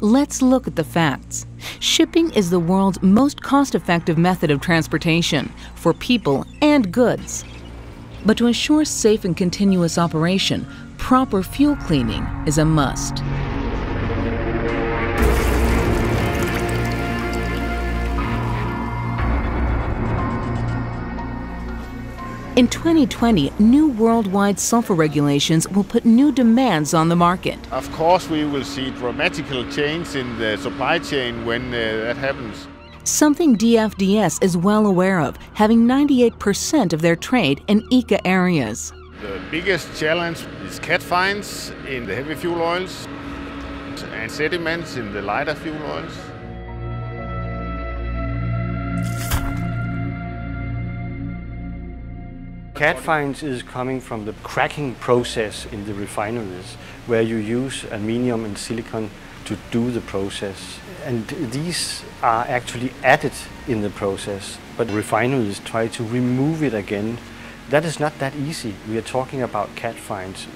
Let's look at the facts. Shipping is the world's most cost effective method of transportation for people and goods. But to ensure safe and continuous operation, proper fuel cleaning is a must. In 2020, new worldwide sulfur regulations will put new demands on the market. Of course, we will see dramatical change in the supply chain when uh, that happens. Something DFDS is well aware of, having 98% of their trade in ECA areas. The biggest challenge is cat fines in the heavy fuel oils and sediments in the lighter fuel oils. Cat fines is coming from the cracking process in the refineries, where you use aluminium and silicon to do the process. And these are actually added in the process, but refineries try to remove it again. That is not that easy. We are talking about cat fines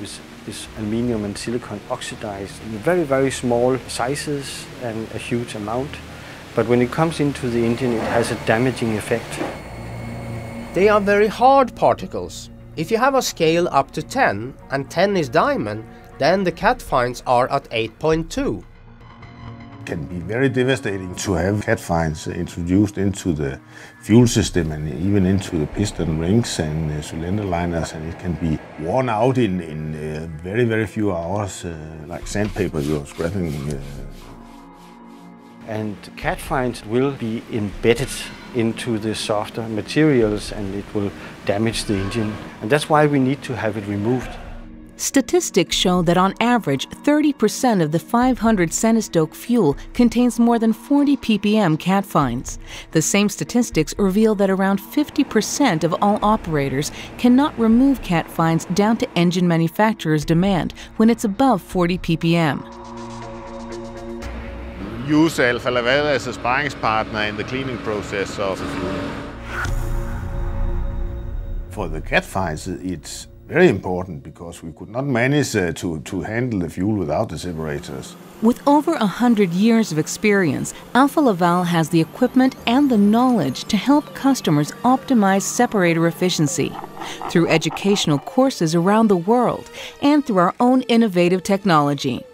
this aluminium and silicon oxidized in very, very small sizes and a huge amount. But when it comes into the engine, it has a damaging effect. They are very hard particles. If you have a scale up to 10 and 10 is diamond, then the cat fines are at 8.2. It can be very devastating to have cat fines introduced into the fuel system and even into the piston rings and uh, cylinder liners and it can be worn out in, in uh, very very few hours uh, like sandpaper you're scraping uh, and cat fines will be embedded into the softer materials and it will damage the engine. And that's why we need to have it removed. Statistics show that on average, 30% of the 500 Centistoke fuel contains more than 40 ppm cat fines. The same statistics reveal that around 50% of all operators cannot remove cat fines down to engine manufacturer's demand when it's above 40 ppm use Alfa Laval as a sparring partner in the cleaning process of the fuel. For the catfines, it's very important because we could not manage uh, to, to handle the fuel without the separators. With over a hundred years of experience, Alfa Laval has the equipment and the knowledge to help customers optimize separator efficiency through educational courses around the world and through our own innovative technology.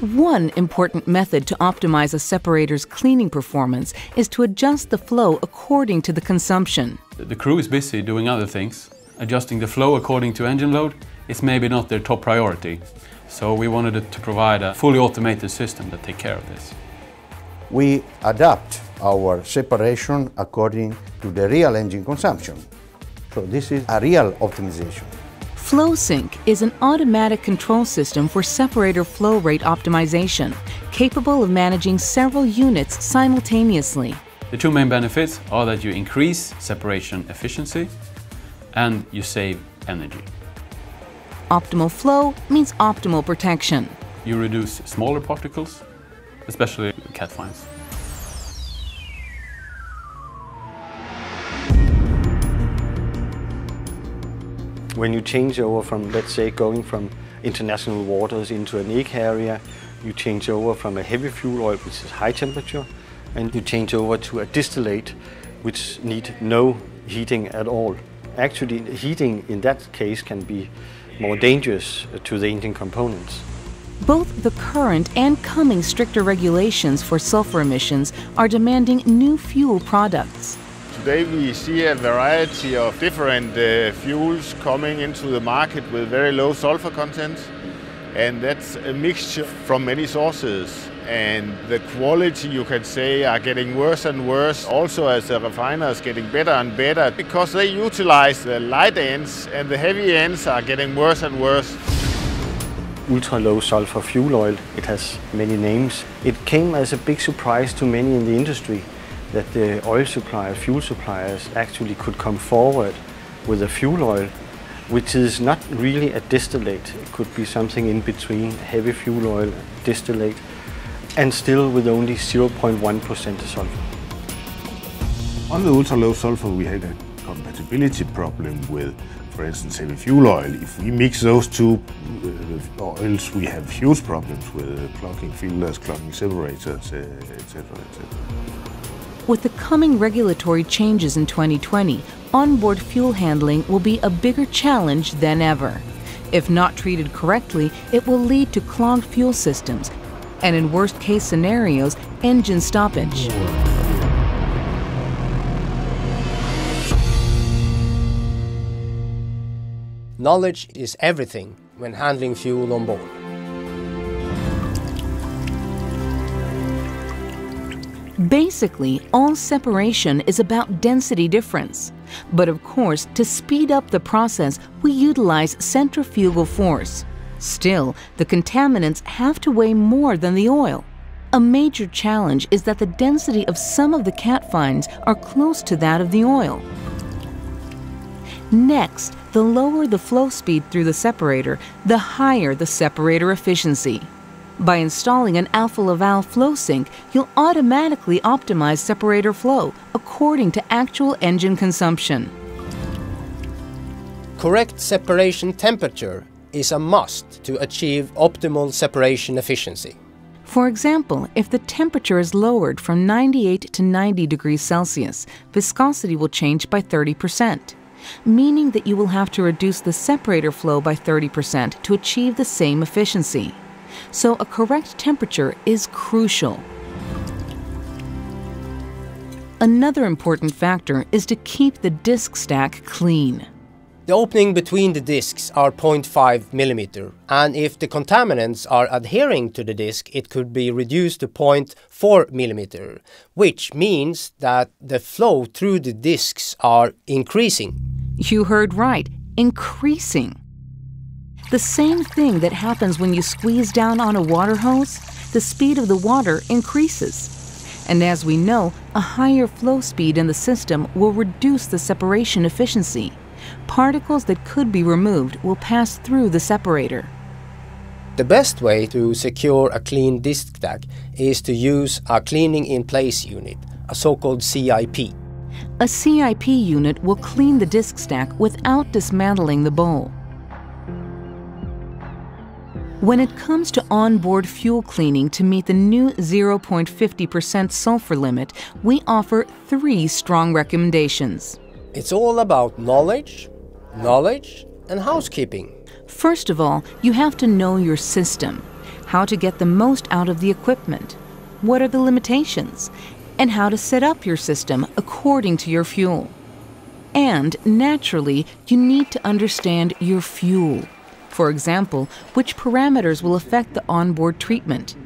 One important method to optimize a separator's cleaning performance is to adjust the flow according to the consumption. The crew is busy doing other things. Adjusting the flow according to engine load is maybe not their top priority. So we wanted to provide a fully automated system that take care of this. We adapt our separation according to the real engine consumption. So this is a real optimization. FlowSync is an automatic control system for separator flow rate optimization, capable of managing several units simultaneously. The two main benefits are that you increase separation efficiency and you save energy. Optimal flow means optimal protection. You reduce smaller particles, especially cat fines. When you change over from, let's say, going from international waters into an ECA area, you change over from a heavy fuel oil, which is high temperature, and you change over to a distillate, which need no heating at all. Actually, heating in that case can be more dangerous to the engine components. Both the current and coming stricter regulations for sulfur emissions are demanding new fuel products. Today we see a variety of different uh, fuels coming into the market with very low sulfur content and that's a mixture from many sources and the quality you can say are getting worse and worse also as the refiners getting better and better because they utilize the light ends and the heavy ends are getting worse and worse ultra low sulfur fuel oil. It has many names. It came as a big surprise to many in the industry that the oil suppliers, fuel suppliers actually could come forward with a fuel oil which is not really a distillate. It could be something in between heavy fuel oil, distillate, and still with only 0.1% sulfur. On the ultra low sulfur we had a compatibility problem with, for instance, heavy fuel oil. If we mix those two uh, or we have huge problems with clogging filters, clogging separators, etc. etc. With the coming regulatory changes in 2020, onboard fuel handling will be a bigger challenge than ever. If not treated correctly, it will lead to clogged fuel systems and, in worst case scenarios, engine stoppage. Knowledge is everything when handling fuel on board. Basically, all separation is about density difference. But of course, to speed up the process, we utilize centrifugal force. Still, the contaminants have to weigh more than the oil. A major challenge is that the density of some of the cat fines are close to that of the oil. Next, the lower the flow speed through the separator, the higher the separator efficiency. By installing an Alfa Laval FlowSync, you'll automatically optimize separator flow according to actual engine consumption. Correct separation temperature is a must to achieve optimal separation efficiency. For example, if the temperature is lowered from 98 to 90 degrees Celsius, viscosity will change by 30%, meaning that you will have to reduce the separator flow by 30% to achieve the same efficiency. So a correct temperature is crucial. Another important factor is to keep the disc stack clean. The opening between the discs are 0.5 millimeter, and if the contaminants are adhering to the disc, it could be reduced to 0.4 millimeter, which means that the flow through the discs are increasing. You heard right, increasing. The same thing that happens when you squeeze down on a water hose, the speed of the water increases. And as we know, a higher flow speed in the system will reduce the separation efficiency. Particles that could be removed will pass through the separator. The best way to secure a clean disc stack is to use a cleaning in place unit, a so-called CIP. A CIP unit will clean the disc stack without dismantling the bowl. When it comes to onboard fuel cleaning to meet the new 0.50% sulfur limit, we offer three strong recommendations. It's all about knowledge, knowledge, and housekeeping. First of all, you have to know your system, how to get the most out of the equipment, what are the limitations, and how to set up your system according to your fuel. And naturally, you need to understand your fuel. For example, which parameters will affect the onboard treatment.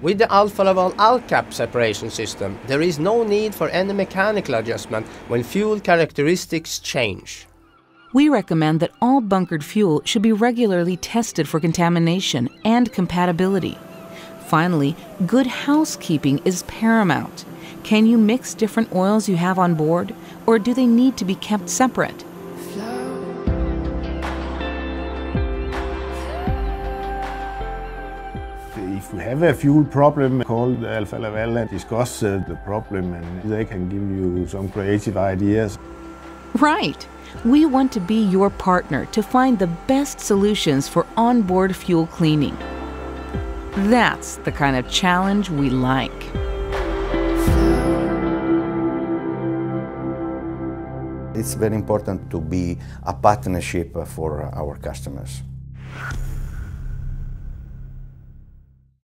With the Alfa Laval ALCAP separation system, there is no need for any mechanical adjustment when fuel characteristics change. We recommend that all bunkered fuel should be regularly tested for contamination and compatibility. Finally, good housekeeping is paramount. Can you mix different oils you have on board, or do they need to be kept separate? If you have a fuel problem, call Alfa Laval and discuss uh, the problem and they can give you some creative ideas. Right. We want to be your partner to find the best solutions for onboard fuel cleaning. That's the kind of challenge we like. It's very important to be a partnership for our customers.